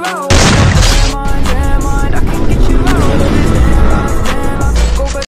roll.